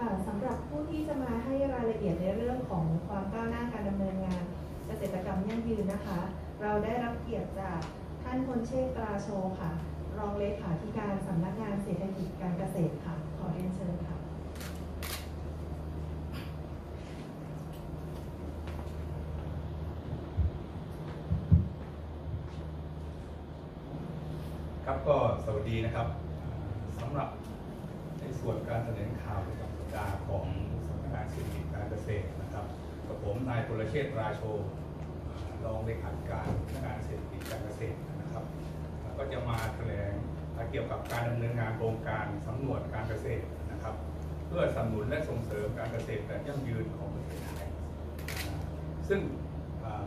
ค่ะสำหรับผู้ที่จะมาให้รายละเอียดในเรื่องของความก้าวหน้าการดำเนินงาน เกษตรกรรมยั่งยืนนะคะ เราได้รับเกียรติจากท่านพลเชษฐ์ตราโชค่ะ รองเลขาธิการสำนักงานเศรษฐกิจการเกษตรค่ะ ขอเรียนเชิญค่ะ ครับก็สวัสดีนะครับ ส่วนการแถลงข่าวประจำสัปดาห์ของสำนักงานเศรษฐกิจการเกษตรนะครับกับผมนายพลเชษ์ราโชรองเลขาธิการสำนักงานเศรษฐกิจการเกษตรนะครับ ก็จะมาแถลงเกี่ยวกับการดำเนินงานโครงการสำรวจการเกษตรนะครับ เพื่อสนับสนุนและส่งเสริมการเกษตรแบบยั่งยืนของประเทศไทยซึ่ง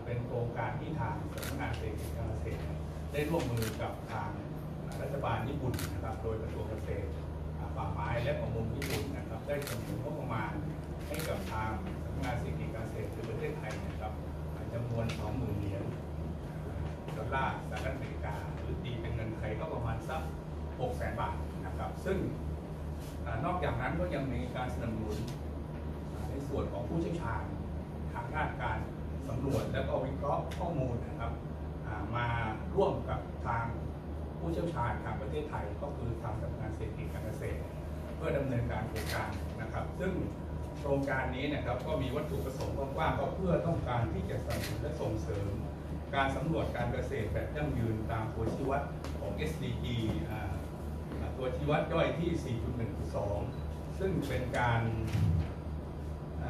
เป็นโครงการที่ทางสำนักงานเศรษฐกิจการเกษตร ได้ร่วมมือกับทางรัฐบาลญี่ปุ่นนะครับ โดยกระทรวงเกษตรอ่าป่าไม้ ได้สนับสนุนงบประมาณให้กับทางสำนักงานเศรษฐกิจการเกษตรในประเทศไทยนะครับจำนวน 20,000 เหรียญดอลลาร์สหรัฐอเมริกาหรือตีเป็นเงินไทยก็ประมาณสัก 600,000 บาทนะครับ ซึ่งนอกจากนั้นก็ยังมีการสนับสนุนในส่วนของผู้เชี่ยวชาญทางด้านการสำรวจและก็วิเคราะห์ข้อมูลนะครับมาร่วมกับทางผู้เชี่ยวชาญทางประเทศไทย ก็คือทางสำนักงานเศรษฐกิจการเกษตร พื่อดำเนินการโครงการนะครับ ซึ่งโครงการนี้นะครับก็มีวัตถุประสงค์กว้างๆก็เพื่อต้องการที่จะสนับสนุนและส่งเสริม การสำรวจการเกษตรแบบยั่งยืนตามตัวชี้วัดของ SDG ตัวชี้วัดย่อยที่ 4.1.2 ซึ่งเป็นการอ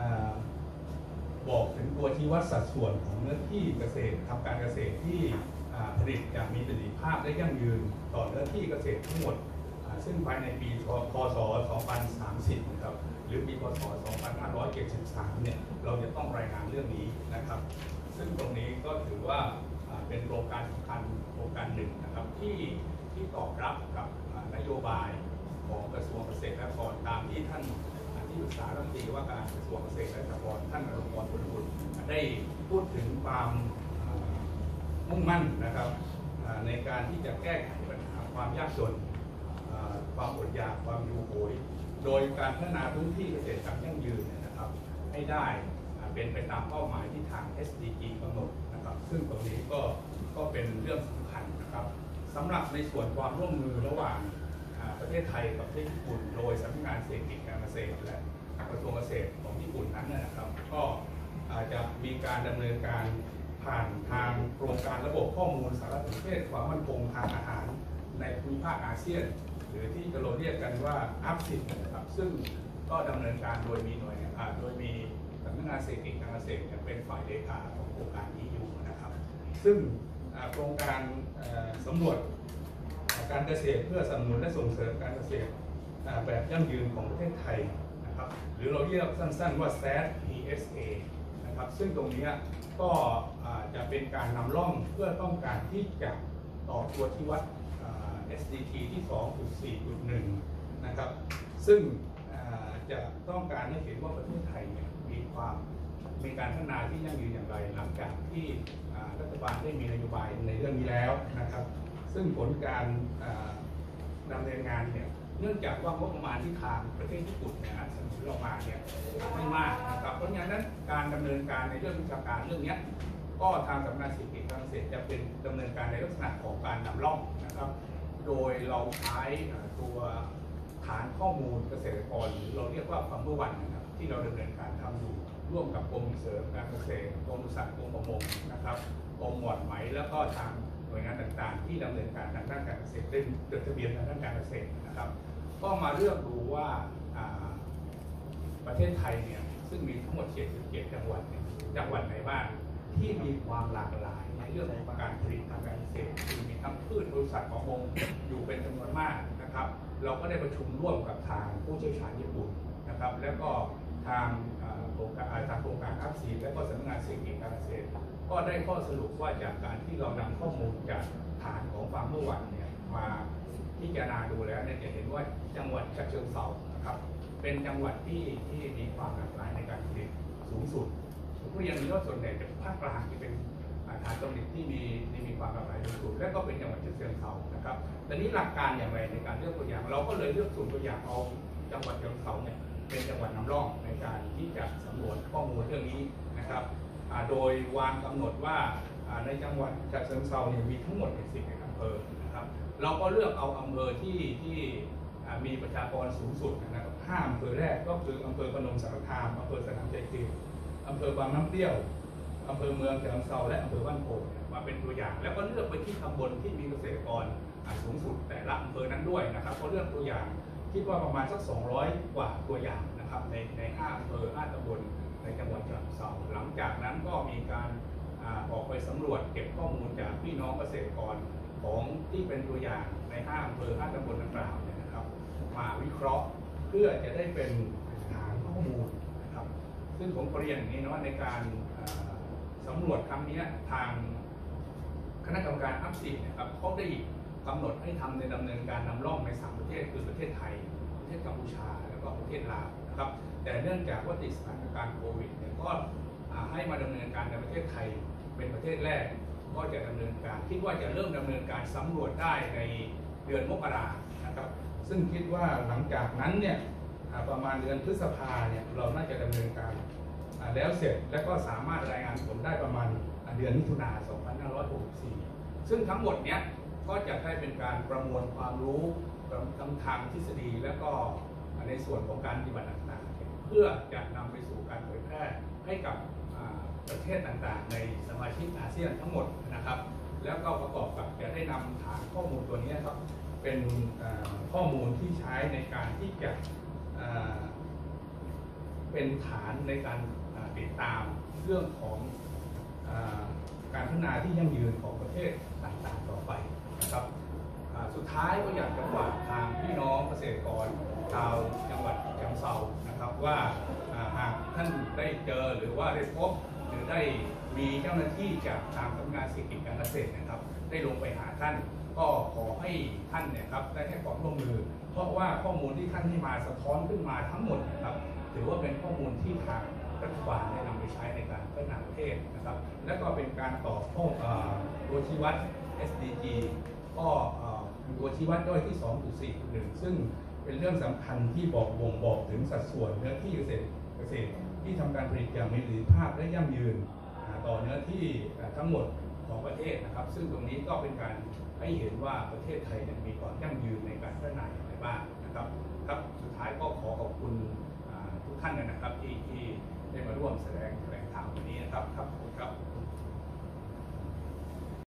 บอกถึงตัวชี้วัดสัดส่วนของเนื้อที่เกษตรทำการเกษตรที่ผลิตอย่างมีประสิทธิภาพและยั่งยืนต่อเนื้อที่เกษตรทั้งหมด ซึ่งภายในปีพศ 2030 นะครับ หรือปีพศ 2573 เนี่ย เราจะต้องรายงานเรื่องนี้นะครับ ซึ่งตรงนี้ก็ถือว่าเป็นโครงการสำคัญโครงการหนึ่งนะครับที่ที่ตอบรับกับนโยบายของกระทรวงเกษตรและกรตามที่ท่านที่ปรึกษารัฐมนตรีว่าการกระทรวงเกษตรและสหกรณ์ท่านอนุพรผลบุญได้พูดถึงความมุ่งมั่นนะครับในการที่จะแก้ไขปัญหาความยากจน ความอดอยากความหิวโหยโดยการพัฒนาพื้นที่เกษตรแบบยั่งยืนนะครับ ให้ได้เป็นไปตามเป้าหมายที่ทาง SDG กำหนดนะครับ ซึ่งตรงนี้ก็ก็เป็นเรื่องสำคัญนะครับสำหรับในส่วนความร่วมมือระหว่างประเทศไทยกับประเทศญี่ปุ่น โดยสำนักงานเศรษฐกิจการเกษตรและกระทรวงเกษตรของญี่ปุ่นนั้นนะครับ ก็อาจจะมีการดำเนินการผ่านทางโครงการระบบข้อมูลสารสนเทศความมั่นคงทางอาหารในภูมิภาคอาเซียน หรือที่เราเรียกกันว่าอัพสินะครับซึ่งก็ดำเนินการโดยมีหน่วยโดยมีสำนักงานเศรษฐกิจการเกษตรเป็นฝ่ายเลขาของโครงการนี้อยู่นะครับ ซึ่งโครงการสำรวจการเกษตรเพื่อสนับสนุนและส่งเสริมการเกษตรแบบยั่งยืนของประเทศไทยนะครับหรือเราเรียกสั้นๆว่า SAT PSA นะครับซึ่งตรงนี้ก็จะเป็นการนำร่องเพื่อต้องการที่จะต่อตัวที่วัด อ่า SDG ที่ 2.4.1 นะครับ ซึ่งจะต้องการให้เห็นว่าประเทศไทยเนี่ยมีความมีการพัฒนาที่ยั่งยืนอย่างไรหลังจากที่รัฐบาลได้มีนโยบายในเรื่องนี้แล้วนะครับ ซึ่งผลการดำเนินงานเนี่ยเนื่องจากว่างบประมาณที่ทางประเทศญี่ปุ่นเนี่ยสนับสนุนเรามาเนี่ยไม่มากนะครับเพราะฉะนั้นการดำเนินการในเรื่องวิชาการเรื่องนี้ก็ทางสำนักงานเศรษฐกิจการเกษจะเป็นดำเนินการในลักษณะของการนำร่องนะครับ โดยเราใช้ตัวฐานข้อมูลเกษตรกรหรือเราเรียกว่าฟัมเบอร์วันนะครับที่เราดำเนินการทำอยู่ร่วมกับกรมเสริมการเกษตรกรมปศุสัตว์กรมประมงนะครับกรมหมวดไหมแล้วก็ทางหน่วยงานต่างๆ ที่ดำเนินการทางด้านการเกษตรเป็นจดทะเบียนทางด้านการเกษตรนะครับ ก็มาเลือกดูว่าประเทศไทยเนี่ยซึ่งมีทั้งหมด 77 จังหวัดจังหวัดไหนบ้าง ที่มีความหลากหลายในเรื่องของการผลิตทางการเกษตรคือมีทั้งพืชบริษัทของวงอยู่เป็นจำนวนมากนะครับ เราก็ได้ประชุมร่วมกับทางผู้เชี่ยวชาญญี่ปุ่นนะครับ แล้วก็ทางโครงการอ่าทางโครงการอัพซีและก็สำนักงานเศรษฐกิจการเกษตร ก็ได้ข้อสรุปว่าจากการที่เรานำข้อมูลจากฐานของฟาร์มเมื่อวันเนี่ยมาพิจารณาดูแล้วเนี่ยจะเห็นว่าจังหวัดฉะเชิงเทรานะครับ เป็นจังหวัดที่ที่มีความหลากหลายในการผลิตสูงสุด ผู้เรียนมียอดส่วนใหญ่จากภาคกลางที่เป็นอาฐานกำเนิดที่มีที่มีความหลากหลายสูงสุดและก็เป็นจังหวัดเชิงเทรานะครับแต่นี้หลักการอย่างไรในการเลือกตัวอย่าง เราก็เลยเลือกส่วนตัวอย่างเอาจังหวัดเชิงเทราเนี่ยเป็นจังหวัดนำร่องในการที่จะสำรวจข้อมูลเรื่องนี้นะครับโดยวางกำหนดว่าในจังหวัดฉะเชิงเทราเนี่ยมีทั้งหมดเป็นสิบเอ็ดอำเภอนะครับเราก็เลือกเอาอำเภอที่ที่มีประชากรสูงสุดนะครับห้าอำเภอแรกก็คืออำเภอพนมสารคามอำเภอสนามใจเกม อำเภอบางน้ำเปรี้ยวอำเภอเมืองฉะเชิงเทราและอำเภอบ้านโป่งมาเป็นตัวอย่าง แล้วก็เลือกไปที่ตำบลที่มีเกษตรกรสูงสุดแต่ละอำเภอนั้นด้วยนะครับก็เลือกตัวอย่างคิดว่าประมาณสัก 200 กว่าตัวอย่างนะครับในใน5อำเภอ5ตำบลในจังหวัดฉะเชิงเทราหลังจากนั้นก็มีการออกไปสำรวจเก็บข้อมูลจากพี่น้องเกษตรกรของที่เป็นตัวอย่างใน5อำเภอ5ตำบลดังกล่าวเนี่ยนะครับมาวิเคราะห์เพื่อจะได้เป็นฐานข้อมูล ซึ่งผมเรียนอย่างนี้นะว่าในการสำรวจครั้งนี้ทางคณะกรรมการอัพซีเนี่ยครับเขาได้กำหนดให้ทำในดำเนินการนำร่องในสามประเทศคือประเทศไทย ประเทศกัมพูชา แล้วก็ประเทศลาวนะครับ แต่เนื่องจากว่าติดสถานการณ์โควิดเนี่ยก็ให้มาดำเนินการในประเทศไทยเป็นประเทศแรก ก็จะดำเนินการ คิดว่าจะเริ่มดำเนินการสำรวจได้ในเดือนมกรานะครับ ซึ่งคิดว่าหลังจากนั้นเนี่ย ประมาณเดือนพฤษภาเนี่ยเราน่าจะดำเนินการแล้วเสร็จแล้วก็สามารถรายงานผลได้ประมาณเดือนมิถุนา 2564 ซึ่งทั้งหมดเนี้ยก็จะได้เป็นการประมวลความรู้ทั้งทางทฤษฎีและก็ในส่วนของการปฏิบัติต่างๆ เพื่อจะนำไปสู่การเผยแพร่ให้กับประเทศต่างๆ ในสมาชิกอาเซียนทั้งหมดนะครับ แล้วก็ประกอบกับจะได้นำฐานข้อมูลตัวนี้ครับเป็นข้อมูลที่ใช้ในการที่จะ เป็นฐานในการติดตามเรื่องของอการพัฒนาที่ยั่งยืนของประเทศต่างๆต่อไปนะครับสุดท้ายก็อยากจะฝากทางพี่น้องเกษตรกรชาวจังหวัดฉะเชิงเซานะครับว่าอ่าหากท่านได้เจอหรือว่าได้พบหรือได้มีเจ้าหน้าที่จากทางสำนักงานเศรษฐกิจการเกษตรนะครับ ได้ลงไปหาท่าน ก็ขอให้ท่านเนี่ยครับได้ให้ความร่วมมือ เพราะว่าข้อมูลที่ท่านให้มาสะท้อนขึ้นมาทั้งหมดนะครับถือว่าเป็นข้อมูลที่ทางรัฐบาลได้นำไปใช้ในการพัฒนาประเทศนะครับ และก็เป็นการตอบโต้อ่อตัวชี้วัด SDG ก็เอ่อตัวชี้วัดย่อยที่ 2.4.1 ซึ่งเป็นเรื่องสำคัญที่บอกบ่งบอกถึงสัดส่วนเนื้อที่เกษตรเกษตรที่ทำการผลิตอย่างมีประสิทธิภาพและยั่งยืนต่อเนื้อที่ทั้งหมด ของประเทศนะครับ ซึ่งตรงนี้ก็เป็นการให้เห็นว่าประเทศไทยมีความยั่งยืนในการพัฒนาอย่างไรบ้างนะครับครับสุดท้ายก็ขอขอบคุณทุกท่านนะครับที่ที่ได้มาร่วมแสดงแถลงข่าววันนี้นะครับครับขอบคุณครับ